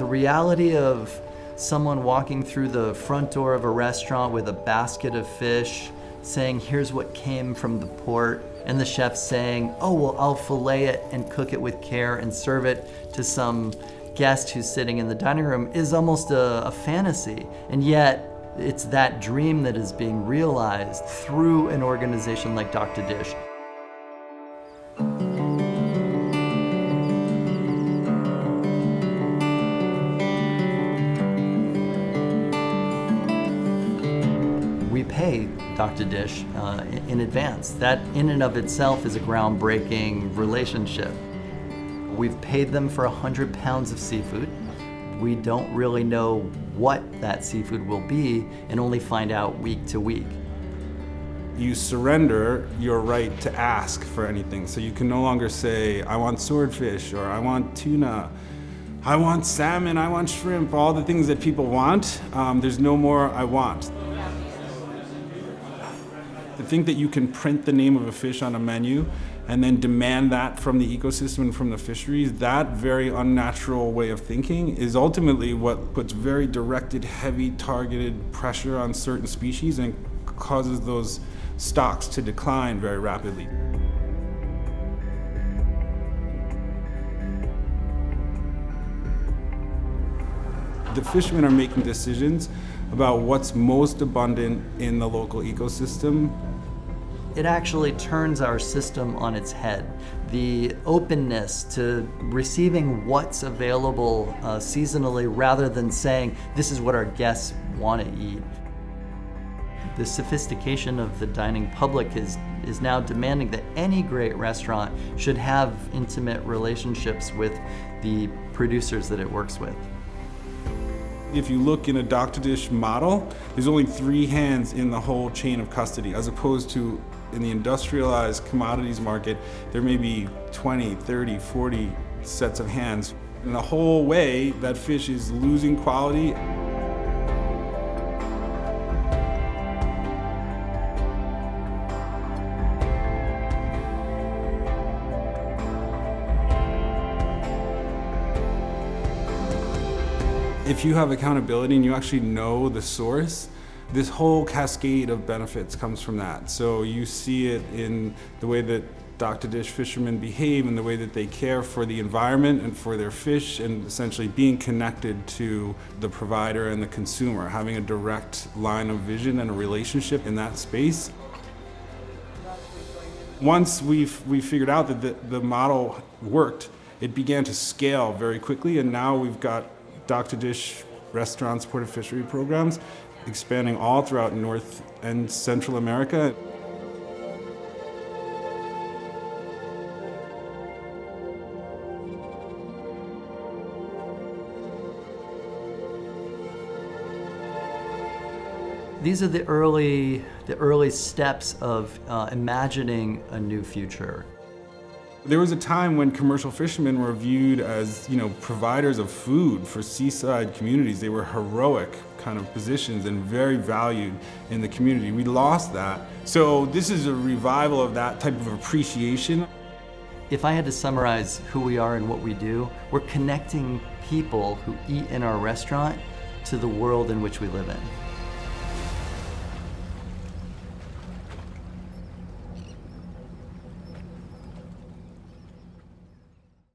The reality of someone walking through the front door of a restaurant with a basket of fish, saying, here's what came from the port, and the chef saying, oh, well, I'll fillet it and cook it with care and serve it to some guest who's sitting in the dining room is almost a, a fantasy. And yet, it's that dream that is being realized through an organization like Dock to Dish. We pay Dock to Dish uh, in advance. That in and of itself is a groundbreaking relationship. We've paid them for 100 pounds of seafood. We don't really know what that seafood will be and only find out week to week. You surrender your right to ask for anything. So you can no longer say, I want swordfish or I want tuna. I want salmon, I want shrimp, all the things that people want. Um, there's no more I want. To think that you can print the name of a fish on a menu and then demand that from the ecosystem and from the fisheries, that very unnatural way of thinking is ultimately what puts very directed, heavy, targeted pressure on certain species and causes those stocks to decline very rapidly. The fishermen are making decisions about what's most abundant in the local ecosystem it actually turns our system on its head. The openness to receiving what's available uh, seasonally rather than saying, this is what our guests want to eat. The sophistication of the dining public is, is now demanding that any great restaurant should have intimate relationships with the producers that it works with. If you look in a Dock to Dish model, there's only three hands in the whole chain of custody, as opposed to in the industrialized commodities market, there may be 20, 30, 40 sets of hands. In the whole way, that fish is losing quality. If you have accountability and you actually know the source, this whole cascade of benefits comes from that. So you see it in the way that Dock to Dish fishermen behave and the way that they care for the environment and for their fish and essentially being connected to the provider and the consumer, having a direct line of vision and a relationship in that space. Once we've, we figured out that the, the model worked, it began to scale very quickly and now we've got Dock to Dish restaurants, port of fishery programs expanding all throughout North and Central America. These are the early, the early steps of uh, imagining a new future. There was a time when commercial fishermen were viewed as, you know, providers of food for seaside communities. They were heroic kind of positions and very valued in the community. We lost that. So this is a revival of that type of appreciation. If I had to summarize who we are and what we do, we're connecting people who eat in our restaurant to the world in which we live in.